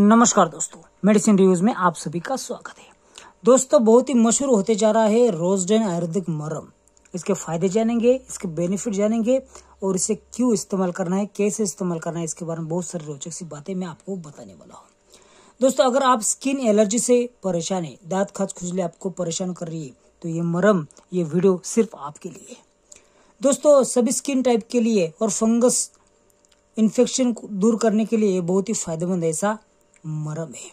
नमस्कार दोस्तों medicine reviews में आप सभी का स्वागत है। दोस्तों, बहुत ही मशहूर होते जा रहा है रोजडेन आयुर्वेदिक मरम इसके फ़ायदे जानेंगे, इसके बेनिफिट जानेंगे और इसे क्यों इस्तेमाल करना है, कैसे इस्तेमाल करना है, इसके बारे में बहुत सारी रोचक सी बातें मैं आपको बताने वाला हूँ। दोस्तों, अगर आप स्किन एलर्जी से परेशान है, दांत खाज खुजली आपको परेशान कर रही है तो ये मरम ये वीडियो सिर्फ़ आपके लिए दोस्तों, सभी स्किन टाइप के लिए और फंगस इन्फेक्शन दूर करने के लिए बहुत ही फ़ायदेमंद ऐसा मरम है।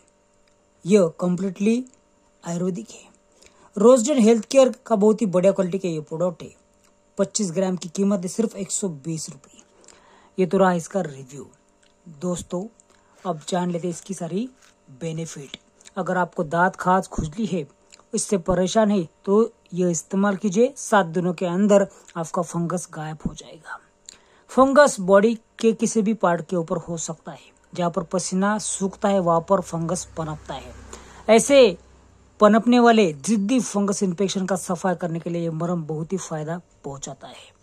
यह कम्प्लीटली आयुर्वेदिक है। रोजडन हेल्थ केयर का बहुत ही बढ़िया क्वालिटी का ये प्रोडक्ट है। 25 ग्राम की कीमत है सिर्फ़ एक सौ ये तो रहा इसका रिव्यू दोस्तों, अब जान लेते इसकी सारी बेनिफिट अगर आपको दांत खास खुजली है, इससे परेशान है तो यह इस्तेमाल कीजिए। सात दिनों के अंदर आपका फंगस गायब हो जाएगा। फंगस बॉडी के किसी भी पार्ट के ऊपर हो सकता है। जहाँ पर पसीना सूखता है, वहाँ पर फंगस पनपता है। ऐसे पनपने वाले जिद्दी फंगस इन्फेक्शन का सफ़ाई करने के लिए ये मरम बहुत ही फ़ायदा पहुंचाता है।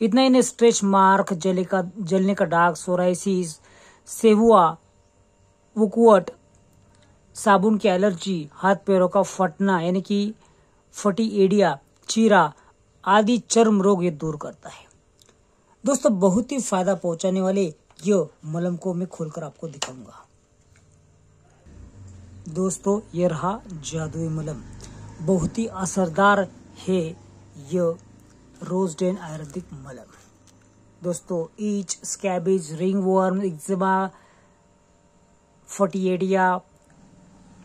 इतना ही नहीं, स्ट्रेच मार्क, जले का, जलने का दाग सोराइसिस सेहुआ वुकुवट साबुन की एलर्जी, हाथ पैरों का फटना, यानी कि फटी एडिया, चीरा आदि चर्म रोग ये दूर करता है। दोस्तों, बहुत ही फ़ायदा पहुँचाने वाले ये मलम को मैं खोलकर आपको दिखाऊँगा। दोस्तों, ये रहा जादुई मलम। बहुत ही असरदार है ये रोजडेन आयुर्वेदिक मलम। दोस्तों, itch, scabies, ringworm eczema फटीएडिया,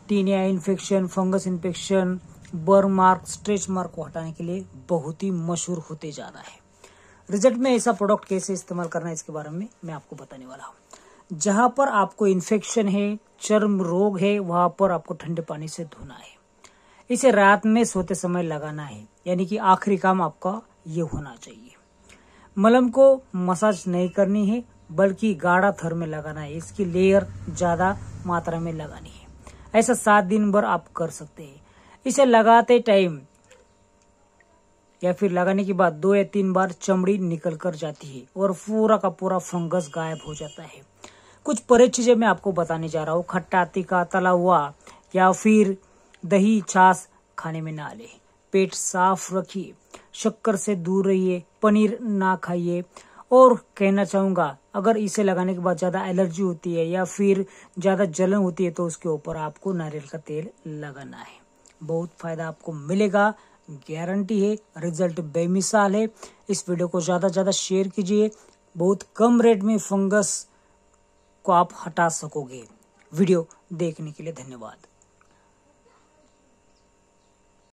tinea infection, fungus infection, burn mark, stretch mark को हटाने के लिए बहुत ही मशहूर होते जा रहा है। रिज़ल्ट में ऐसा प्रोडक्ट कैसे इस्तेमाल करना है इसके बारे में मैं आपको बताने वाला हूँ। जहाँ पर आपको इन्फेक्शन है, चर्म रोग है, वहाँ पर आपको ठंडे पानी से धोना है। इसे रात में सोते समय लगाना है, यानी कि आखिरी काम आपका ये होना चाहिए। मलम को मसाज नहीं करनी है, बल्कि गाढ़ा थर में लगाना है। इसकी लेयर ज़्यादा मात्रा में लगानी है। ऐसा सात दिन भर आप कर सकते हैं। इसे लगाते टाइम या फिर लगाने के बाद दो या तीन बार चमड़ी निकल कर जाती है और पूरा का पूरा फंगस गायब हो जाता है। कुछ परे चीज़ें मैं आपको बताने जा रहा हूँ। खट्टा तीखा, तला हुआ या फिर दही, छाछ खाने में ना ले। पेट साफ़ रखिए, शक्कर से दूर रहिए, पनीर ना खाइए। और कहना चाहूँगा, अगर इसे लगाने के बाद ज़्यादा एलर्जी होती है या फिर ज़्यादा जलन होती है तो उसके ऊपर आपको नारियल का तेल लगाना है। बहुत फ़ायदा आपको मिलेगा। गारंटी है, रिज़ल्ट बेमिसाल है। इस वीडियो को ज़्यादा से ज़्यादा शेयर कीजिए। बहुत कम रेट में फंगस को आप हटा सकोगे। वीडियो देखने के लिए धन्यवाद।